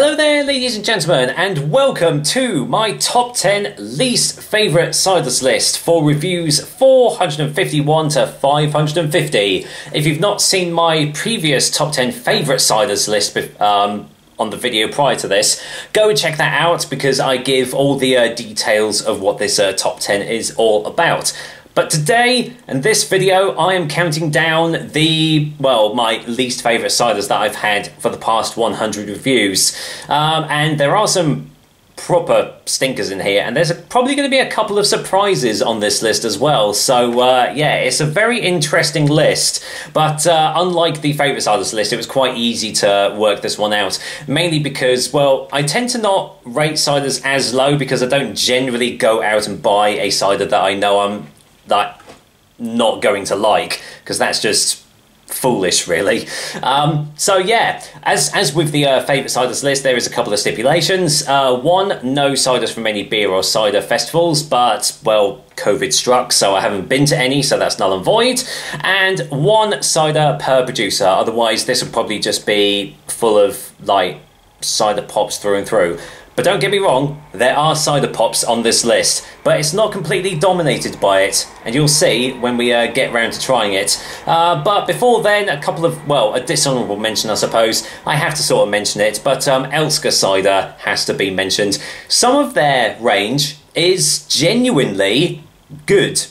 Hello there, ladies and gentlemen, and welcome to my top 10 least favourite ciders list for reviews 451 to 550. If you've not seen my previous top 10 favourite ciders list um, on the video prior to this, go and check that out because I give all the uh, details of what this uh, top 10 is all about. But today, in this video, I am counting down the, well, my least favourite ciders that I've had for the past 100 reviews. Um, and there are some proper stinkers in here, and there's a, probably going to be a couple of surprises on this list as well. So, uh, yeah, it's a very interesting list. But uh, unlike the favourite ciders list, it was quite easy to work this one out. Mainly because, well, I tend to not rate ciders as low because I don't generally go out and buy a cider that I know I'm that not going to like because that's just foolish really. Um, so yeah as as with the uh, favorite ciders list there is a couple of stipulations. Uh, one no ciders from any beer or cider festivals but well covid struck so i haven't been to any so that's null and void. And one cider per producer otherwise this would probably just be full of like cider pops through and through but don't get me wrong, there are cider pops on this list, but it's not completely dominated by it, and you'll see when we uh, get round to trying it. Uh, but before then, a couple of, well, a dishonourable mention, I suppose. I have to sort of mention it, but um, cider has to be mentioned. Some of their range is genuinely good.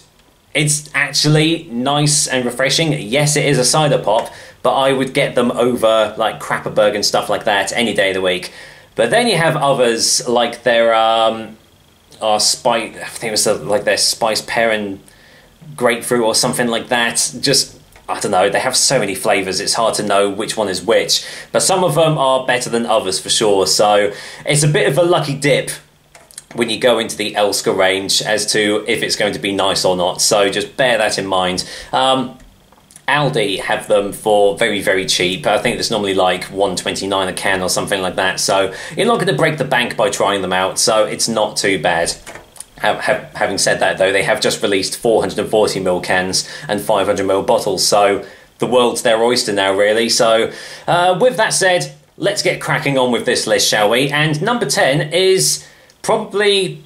It's actually nice and refreshing. Yes, it is a cider pop, but I would get them over like Krappersberg and stuff like that any day of the week. But then you have others like their um, uh, spice. I think it was like their spice pear and grapefruit or something like that. Just I don't know. They have so many flavors. It's hard to know which one is which. But some of them are better than others for sure. So it's a bit of a lucky dip when you go into the Elska range as to if it's going to be nice or not. So just bear that in mind. Um, Aldi have them for very, very cheap. I think it's normally like 129 a can or something like that. So you're not going to break the bank by trying them out. So it's not too bad. having said that, though, they have just released 440 ml cans and 500 ml bottles. So the world's their oyster now, really. So uh, with that said, let's get cracking on with this list, shall we? And number 10 is probably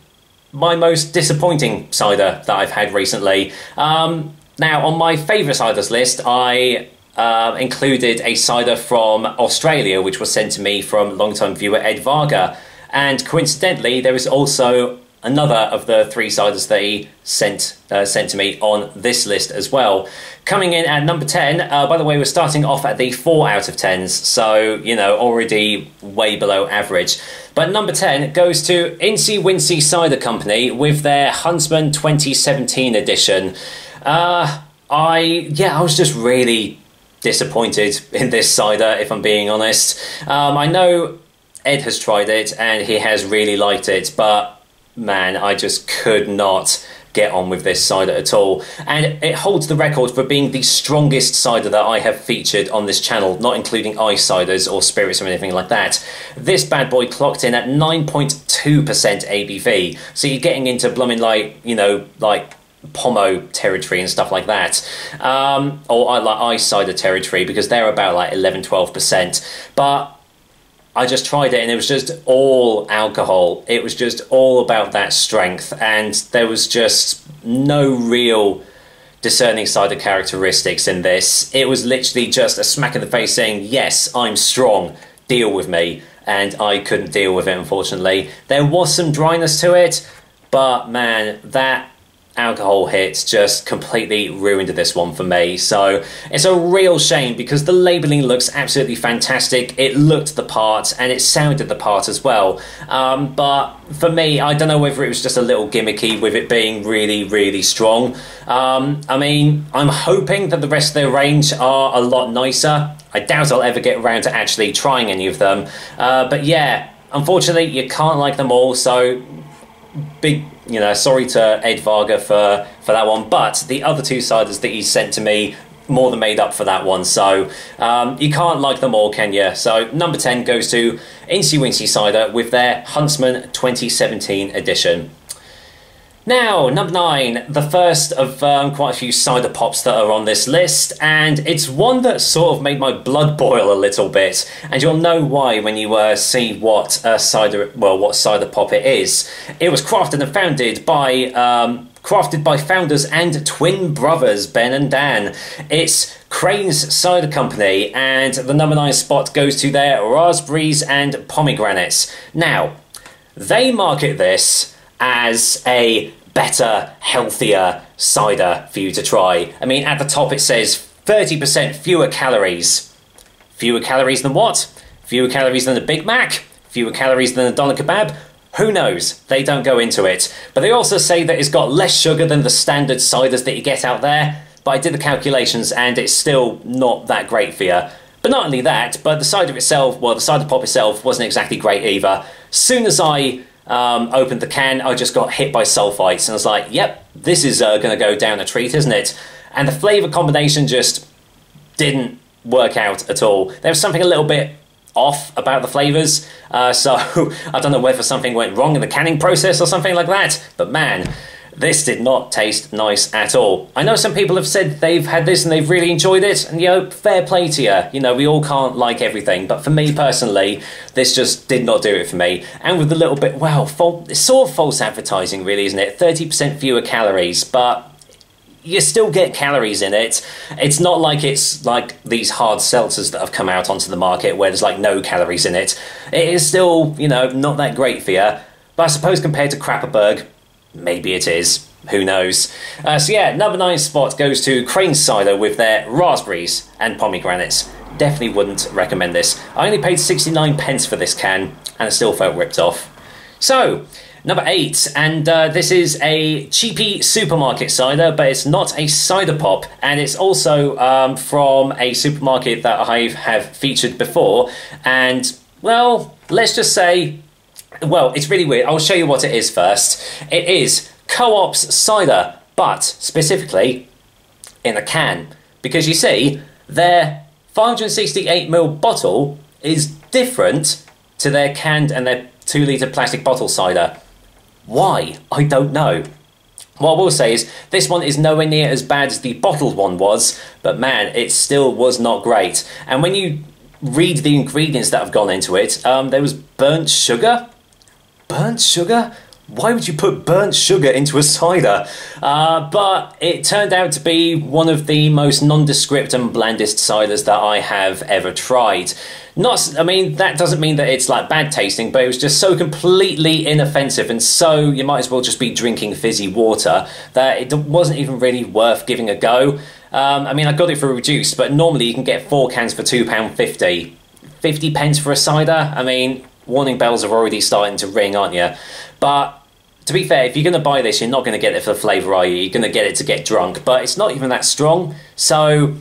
my most disappointing cider that I've had recently. Um, now, on my favourite ciders list, I uh, included a cider from Australia, which was sent to me from long-time viewer Ed Varga. And coincidentally, there is also another of the three ciders that he sent uh, sent to me on this list as well. Coming in at number 10, uh, by the way, we're starting off at the 4 out of 10s, so, you know, already way below average. But number 10 goes to Incy Wincy Cider Company with their Huntsman 2017 edition. Uh, I yeah, I was just really disappointed in this cider, if I'm being honest. Um, I know Ed has tried it and he has really liked it, but man, I just could not get on with this cider at all. And it holds the record for being the strongest cider that I have featured on this channel, not including ice ciders or spirits or anything like that. This bad boy clocked in at 9.2% ABV. So you're getting into blooming like, you know, like Pommeau territory and stuff like that, um, or I like ice cider territory because they're about like 11 12%. But I just tried it and it was just all alcohol. It was just all about that strength, and there was just no real discerning cider characteristics in this. It was literally just a smack in the face saying, Yes, I'm strong, deal with me. And I couldn't deal with it, unfortunately. There was some dryness to it, but man, that alcohol hits just completely ruined this one for me. So it's a real shame because the labeling looks absolutely fantastic. It looked the part and it sounded the part as well. Um, but for me, I don't know whether it was just a little gimmicky with it being really, really strong. Um, I mean, I'm hoping that the rest of their range are a lot nicer. I doubt I'll ever get around to actually trying any of them. Uh, but yeah, unfortunately, you can't like them all. So big you know, sorry to Ed Varga for, for that one. But the other two ciders that he sent to me more than made up for that one. So um, you can't like them all, can you? So number 10 goes to Incy Wincy Cider with their Huntsman 2017 edition. Now, number nine, the first of um, quite a few cider pops that are on this list, and it's one that sort of made my blood boil a little bit, and you'll know why when you uh, see what uh, cider, well, what cider pop it is. It was crafted and founded by, um, crafted by founders and twin brothers Ben and Dan. It's Crane's Cider Company, and the number nine spot goes to their raspberries and pomegranates. Now, they market this as a better, healthier cider for you to try. I mean, at the top it says 30% fewer calories. Fewer calories than what? Fewer calories than a Big Mac? Fewer calories than a doner kebab? Who knows? They don't go into it. But they also say that it's got less sugar than the standard ciders that you get out there. But I did the calculations and it's still not that great for you. But not only that, but the cider itself, well, the cider pop itself wasn't exactly great either. Soon as I um, opened the can, I just got hit by sulfites, and I was like, "Yep, this is uh, going to go down a treat, isn't it?" And the flavour combination just didn't work out at all. There was something a little bit off about the flavours, uh, so I don't know whether something went wrong in the canning process or something like that. But man, this did not taste nice at all. I know some people have said they've had this and they've really enjoyed it, and you know, fair play to you. You know, we all can't like everything, but for me personally, this just did not do it for me. And with a little bit, well, it's sort of false advertising, really, isn't it? 30% fewer calories, but you still get calories in it. It's not like it's like these hard seltzers that have come out onto the market where there's like no calories in it. It is still, you know, not that great for you. But I suppose compared to Krappeberg, Maybe it is. Who knows? Uh, so yeah, number nine spot goes to Crane Cider with their raspberries and pomegranates. Definitely wouldn't recommend this. I only paid 69 pence for this can, and it still felt ripped off. So, number eight, and uh, this is a cheapy supermarket cider, but it's not a cider pop, and it's also um, from a supermarket that I have featured before. And well, let's just say well, it's really weird. I'll show you what it is first. It is Co-op's cider, but specifically in a can. Because you see, their 568ml bottle is different to their canned and their 2 litre plastic bottle cider. Why? I don't know. What I will say is, this one is nowhere near as bad as the bottled one was, but man, it still was not great. And when you read the ingredients that have gone into it, um, there was burnt sugar, burnt sugar? Why would you put burnt sugar into a cider? Uh, but it turned out to be one of the most nondescript and blandest ciders that I have ever tried. Not, I mean, that doesn't mean that it's like bad tasting, but it was just so completely inoffensive and so you might as well just be drinking fizzy water that it wasn't even really worth giving a go. Um, I mean, I got it for a reduced, but normally you can get four cans for £2.50. 50 pence for a cider? I mean, warning bells are already starting to ring, aren't you? But to be fair, if you're going to buy this, you're not going to get it for the flavour, are you? You're going to get it to get drunk. But it's not even that strong. So,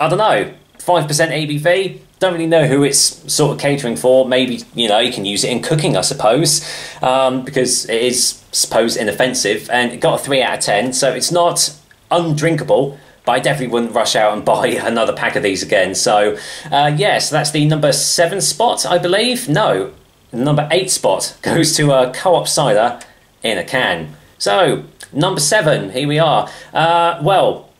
I don't know. 5% ABV? Don't really know who it's sort of catering for. Maybe, you know, you can use it in cooking, I suppose, um, because it is, suppose, inoffensive. And it got a 3 out of 10, so it's not undrinkable, but I definitely wouldn't rush out and buy another pack of these again. So, uh, yes, yeah, so that's the number seven spot, I believe. No, number eight spot goes to a co-op cider in a can. So number seven, here we are. Uh, well,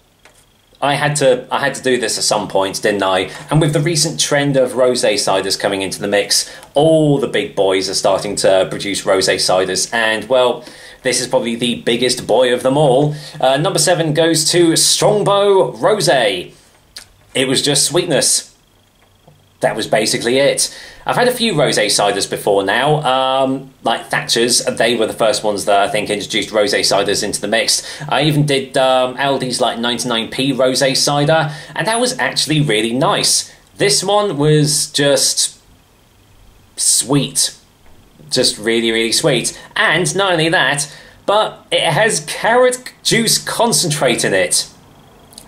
I had to I had to do this at some point, didn't I? And with the recent trend of rosé ciders coming into the mix, all the big boys are starting to produce rosé ciders, and well. This is probably the biggest boy of them all. Uh, number seven goes to Strongbow Rosé. It was just sweetness that was basically it. I've had a few rosé ciders before now, um, like Thatcher's. They were the first ones that I think introduced rosé ciders into the mix. I even did um, Aldi's like 99p rosé cider, and that was actually really nice. This one was just sweet, just really, really sweet. And not only that, but it has carrot juice concentrate in it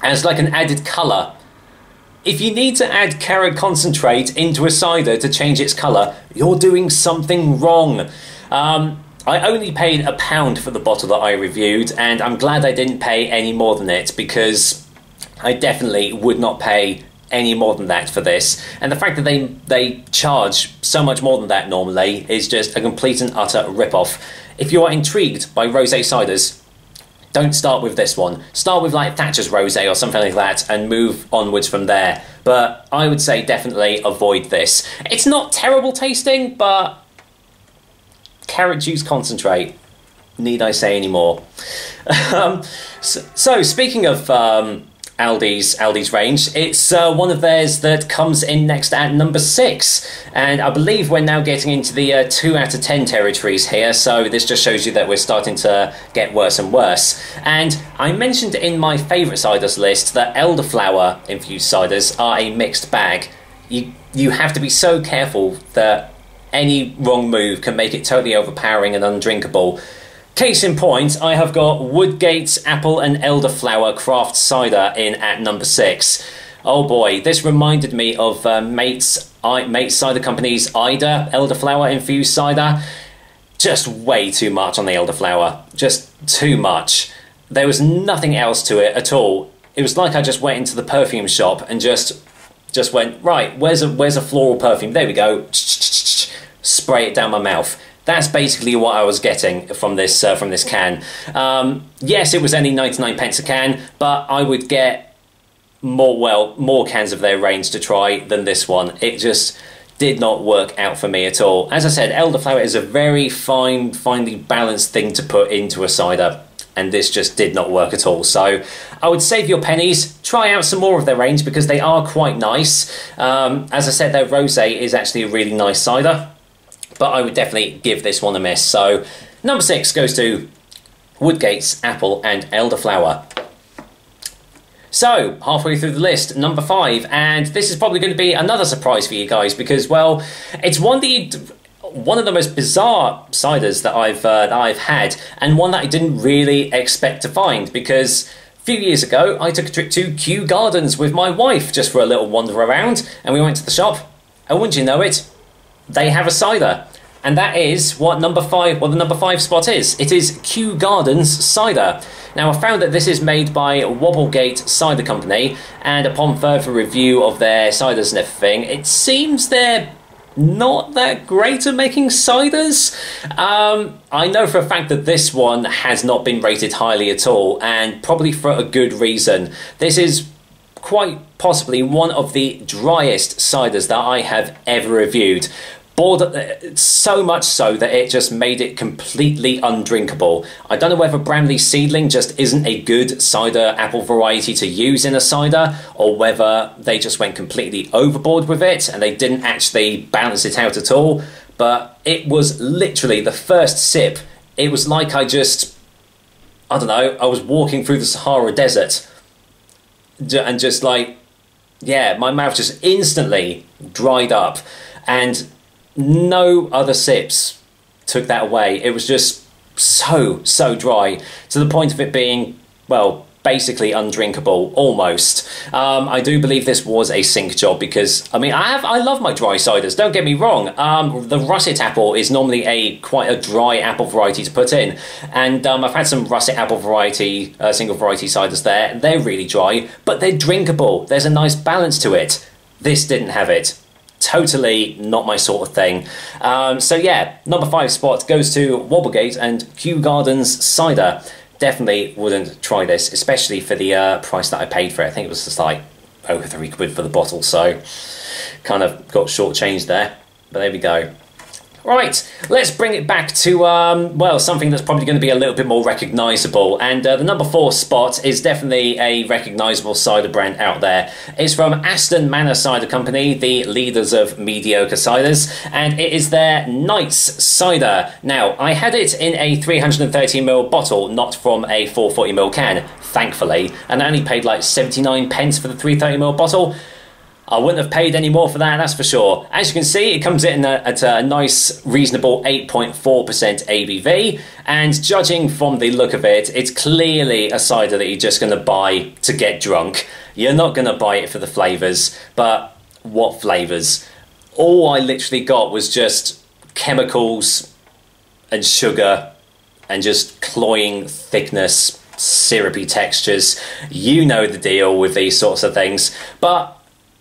as like an added colour if you need to add carrot concentrate into a cider to change its colour, you're doing something wrong. Um, I only paid a pound for the bottle that I reviewed, and I'm glad I didn't pay any more than it because I definitely would not pay any more than that for this. And the fact that they they charge so much more than that normally is just a complete and utter rip-off. If you are intrigued by rosé ciders, don't start with this one. Start with like Thatcher's Rosé or something like that and move onwards from there. But I would say definitely avoid this. It's not terrible tasting, but carrot juice concentrate. Need I say any more? um, so, so, speaking of um, Aldi's Aldi's range. It's uh, one of theirs that comes in next at number six, and I believe we're now getting into the uh, two out of ten territories here. So this just shows you that we're starting to get worse and worse. And I mentioned in my favourite ciders list that elderflower infused ciders are a mixed bag. You you have to be so careful that any wrong move can make it totally overpowering and undrinkable. Case in point, I have got Woodgate's Apple and Elderflower Craft Cider in at number six. Oh boy, this reminded me of uh, Mates, I, Mates Cider Company's Ida Elderflower infused cider. Just way too much on the elderflower. Just too much. There was nothing else to it at all. It was like I just went into the perfume shop and just just went right. Where's a where's a floral perfume? There we go. Spray it down my mouth that's basically what I was getting from this uh, from this can. Um, yes, it was only 99 pence a can, but I would get more well more cans of their range to try than this one. It just did not work out for me at all. As I said, elderflower is a very fine, finely balanced thing to put into a cider. And this just did not work at all. So I would save your pennies, try out some more of their range because they are quite nice. Um, as I said, their rosé is actually a really nice cider but I would definitely give this one a miss. So number six goes to Woodgate's Apple and Elderflower. So, halfway through the list, number five, and this is probably going to be another surprise for you guys because, well, it's one that you, one of the most bizarre ciders that I've uh, that I've had, and one that I didn't really expect to find because a few years ago I took a trip to Kew Gardens with my wife just for a little wander around, and we went to the shop, and wouldn't you know it, they have a cider. And that is what number five, what the number five spot is. It is Kew Gardens cider. Now, I found that this is made by Wobblegate Cider Company, and upon further review of their ciders and everything, it seems they're not that great at making ciders. Um, I know for a fact that this one has not been rated highly at all, and probably for a good reason. This is quite possibly one of the driest ciders that I have ever reviewed. Bored uh, so much so that it just made it completely undrinkable. I don't know whether Bramley Seedling just isn't a good cider apple variety to use in a cider, or whether they just went completely overboard with it and they didn't actually balance it out at all. But it was literally the first sip. It was like I just, I don't know, I was walking through the Sahara Desert and just like yeah my mouth just instantly dried up. And no other sips took that away. It was just so so dry to the point of it being well basically undrinkable almost. Um, I do believe this was a sink job because I mean I have I love my dry ciders. Don't get me wrong. Um, the russet apple is normally a quite a dry apple variety to put in, and um, I've had some russet apple variety uh, single variety ciders there. They're really dry, but they're drinkable. There's a nice balance to it. This didn't have it totally not my sort of thing. Um, so yeah, number five spot goes to Wobblegate and Kew Gardens Cider definitely wouldn't try this, especially for the uh, price that I paid for it. I think it was just like over three quid for the bottle, so kind of got shortchanged there. But there we go. Right, let's bring it back to, um, well, something that's probably going to be a little bit more recognisable. And uh, the number four spot is definitely a recognisable cider brand out there. It's from Aston Manor Cider Company, the leaders of mediocre ciders, and it is their Knights Cider. Now, I had it in a 330ml bottle, not from a 440ml can, thankfully, and I only paid like 79 pence for the 330ml bottle. I wouldn't have paid any more for that, that's for sure. As you can see, it comes in at a nice, reasonable 8.4% ABV, and judging from the look of it, it's clearly a cider that you're just going to buy to get drunk. You're not going to buy it for the flavours, but what flavours? All I literally got was just chemicals and sugar and just cloying thickness, syrupy textures. You know the deal with these sorts of things. But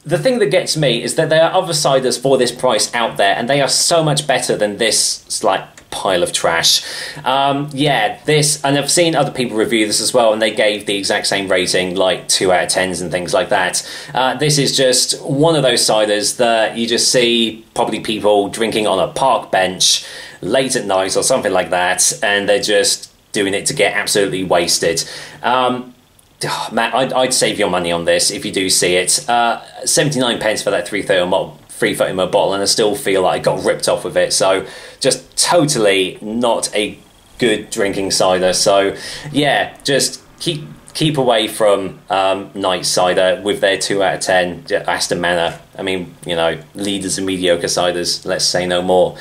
the thing that gets me is that there are other ciders for this price out there, and they are so much better than this like pile of trash. Um, yeah, this, and I've seen other people review this as well, and they gave the exact same rating, like 2 out of 10s and things like that. Uh, this is just one of those ciders that you just see probably people drinking on a park bench late at night or something like that, and they're just doing it to get absolutely wasted. Um, oh, Matt, I'd, I'd, save your money on this if you do see it. Uh, 79 pence for that 330 ml, 330 ml bottle, and I still feel like I got ripped off with it. So, just totally not a good drinking cider. So, yeah, just keep keep away from um, Knight cider with their 2 out of 10 Aston Manor. I mean, you know, leaders of mediocre ciders, let's say no more.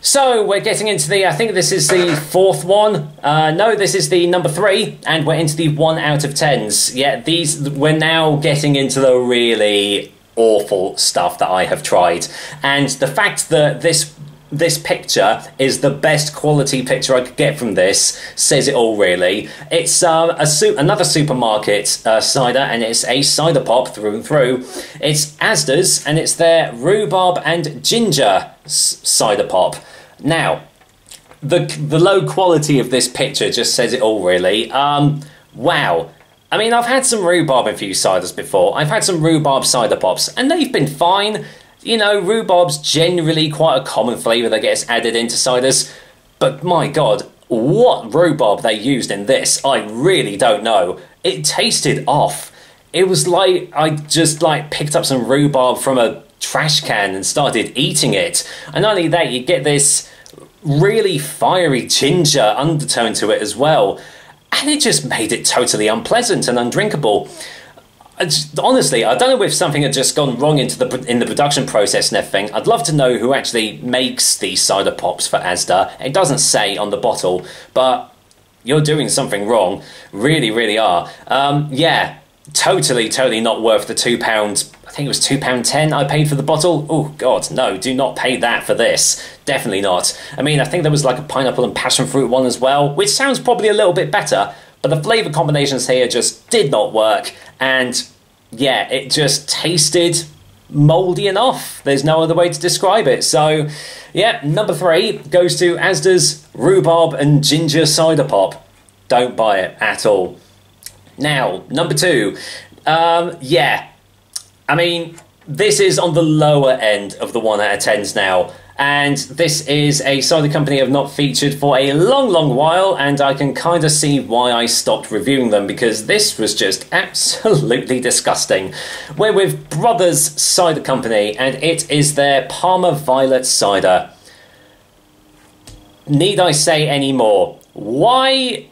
So we're getting into the, I think this is the fourth one. Uh, no, this is the number three, and we're into the one out of tens. Yeah, these, we're now getting into the really awful stuff that I have tried. And the fact that this this picture is the best quality picture I could get from this. Says it all, really. It's uh, a su- another supermarket uh, cider, and it's a cider pop through and through. It's Asda's, and it's their rhubarb and ginger cider pop. Now, the the low quality of this picture just says it all, really. Um, wow. I mean, I've had some rhubarb infused ciders before. I've had some rhubarb cider pops, and they've been fine. You know, rhubarb's generally quite a common flavour that gets added into ciders, but my god, what rhubarb they used in this, I really don't know. It tasted off. It was like I just like picked up some rhubarb from a trash can and started eating it. And not only that, you get this really fiery ginger undertone to it as well. And it just made it totally unpleasant and undrinkable honestly, I don't know if something had just gone wrong into the in the production process and everything. I'd love to know who actually makes these cider pops for Asda. It doesn't say on the bottle, but you're doing something wrong. Really, really are. Um, yeah, totally, totally not worth the two pounds. I think it was two pound ten I paid for the bottle. Oh God, no! Do not pay that for this. Definitely not. I mean, I think there was like a pineapple and passion fruit one as well, which sounds probably a little bit better. But the flavour combinations here just did not work, and yeah, it just tasted mouldy enough. There's no other way to describe it. So, yeah, number three goes to Asda's rhubarb and ginger cider pop. Don't buy it at all. Now, number two, um, yeah, I mean, this is on the lower end of the one out of tens now and this is a cider company I've not featured for a long, long while, and I can kind of see why I stopped reviewing them because this was just absolutely disgusting. We're with Brothers Cider Company, and it is their Parma Violet cider. Need I say any more? Why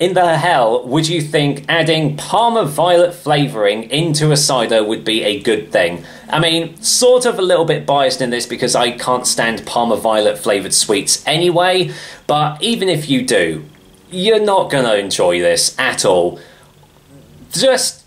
in the hell would you think adding Parma Violet flavouring into a cider would be a good thing? I mean, sort of a little bit biased in this because I can't stand Parma Violet flavoured sweets anyway, but even if you do, you're not going to enjoy this at all. Just.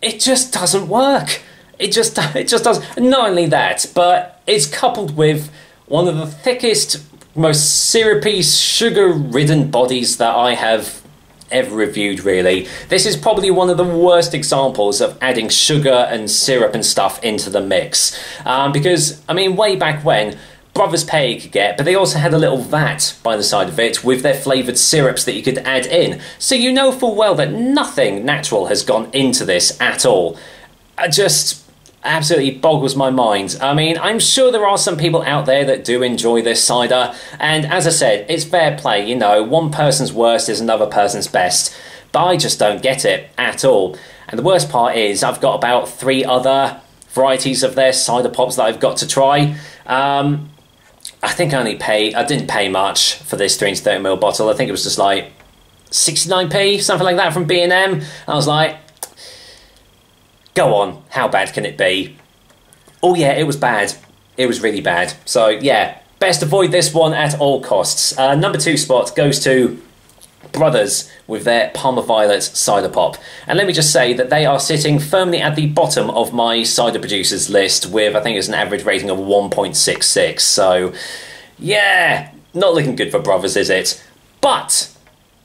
It just doesn't work. It just, it just does. Not only that, but it's coupled with one of the thickest, most syrupy, sugar ridden bodies that I have ever reviewed, really. This is probably one of the worst examples of adding sugar and syrup and stuff into the mix. Um, because, I mean, way back when, Brothers Pay could get, but they also had a little vat by the side of it with their flavoured syrups that you could add in. So you know full well that nothing natural has gone into this at all. I just absolutely boggles my mind. I mean, I'm sure there are some people out there that do enjoy this cider, and as I said, it's fair play, you know, one person's worst is another person's best, but I just don't get it at all. And the worst part is, I've got about three other varieties of their cider pops that I've got to try. Um, I think I only pay, I didn't pay much for this 330ml bottle. I think it was just like 69p, something like that from B&M. I was like, Go on, how bad can it be? Oh, yeah, it was bad. It was really bad. So, yeah, best avoid this one at all costs. Uh, number two spot goes to Brothers with their Parma Violet cider pop. And let me just say that they are sitting firmly at the bottom of my cider producers list with, I think it's an average rating of 1.66. So, yeah, not looking good for Brothers, is it? But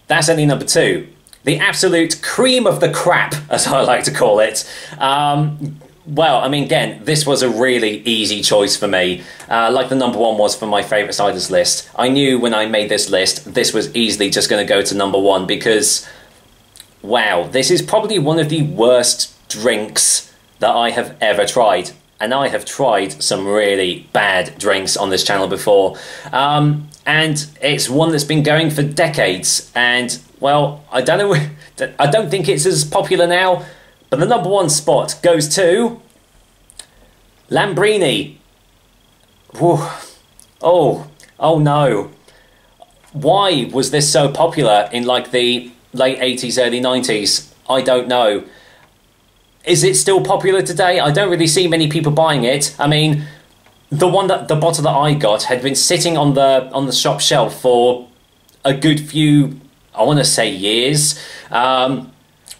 that's only number two the absolute cream of the crap, as I like to call it. Um, well, I mean, again, this was a really easy choice for me. Uh, like the number one was for my favourite ciders list. I knew when I made this list, this was easily just going to go to number one because, wow, this is probably one of the worst drinks that I have ever tried. And I have tried some really bad drinks on this channel before. Um, and it's one that's been going for decades. And, well, I don't know, I don't think it's as popular now but the number one spot goes to Lambrini. Oh, oh no. Why was this so popular in like the late 80s, early 90s? I don't know. Is it still popular today? I don't really see many people buying it. I mean, the one that the bottle that I got had been sitting on the on the shop shelf for a good few, I want to say years. Um,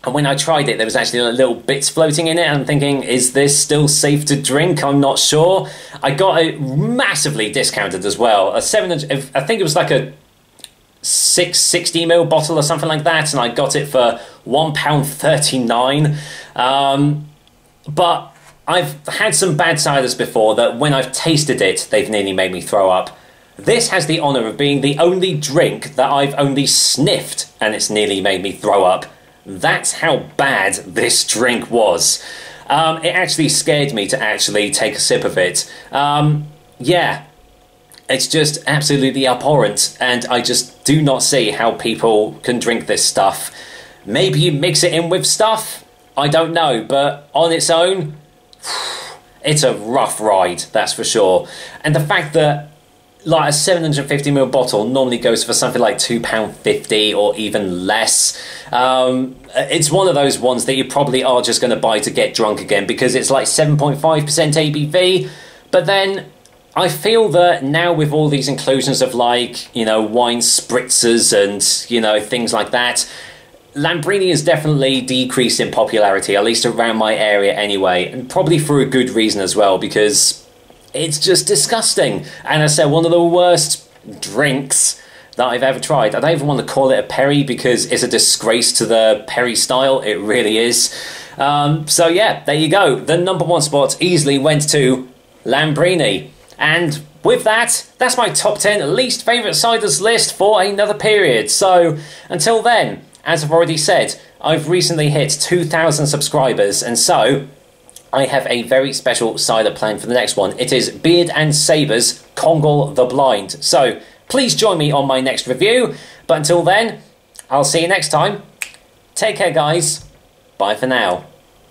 and when I tried it, there was actually little bits floating in it. I'm thinking, is this still safe to drink? I'm not sure. I got it massively discounted as well. A seven, I think it was like a six sixty ml bottle or something like that, and I got it for one pound thirty nine. Um, but I've had some bad ciders before that when I've tasted it, they've nearly made me throw up. This has the honour of being the only drink that I've only sniffed and it's nearly made me throw up. That's how bad this drink was. Um, it actually scared me to actually take a sip of it. Um, yeah, it's just absolutely abhorrent, and I just do not see how people can drink this stuff. Maybe you mix it in with stuff, I don't know, but on its own, it's a rough ride, that's for sure. And the fact that like a 750ml bottle normally goes for something like £2.50 or even less. Um, it's one of those ones that you probably are just going to buy to get drunk again because it's like 7.5% ABV. But then I feel that now with all these inclusions of like, you know, wine spritzers and, you know, things like that, Lambrini has definitely decreased in popularity, at least around my area anyway, and probably for a good reason as well because it's just disgusting. And I said, one of the worst drinks that I've ever tried. I don't even want to call it a Perry because it's a disgrace to the Perry style. It really is. Um, so yeah, there you go. The number one spot easily went to Lambrini. And with that, that's my top 10 least favourite ciders list for another period. So until then, as I've already said, I've recently hit 2,000 subscribers, and so I have a very special cider plan for the next one. It is Beard and Sabres Kongol the Blind. So please join me on my next review. But until then, I'll see you next time. Take care, guys. Bye for now.